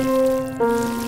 Música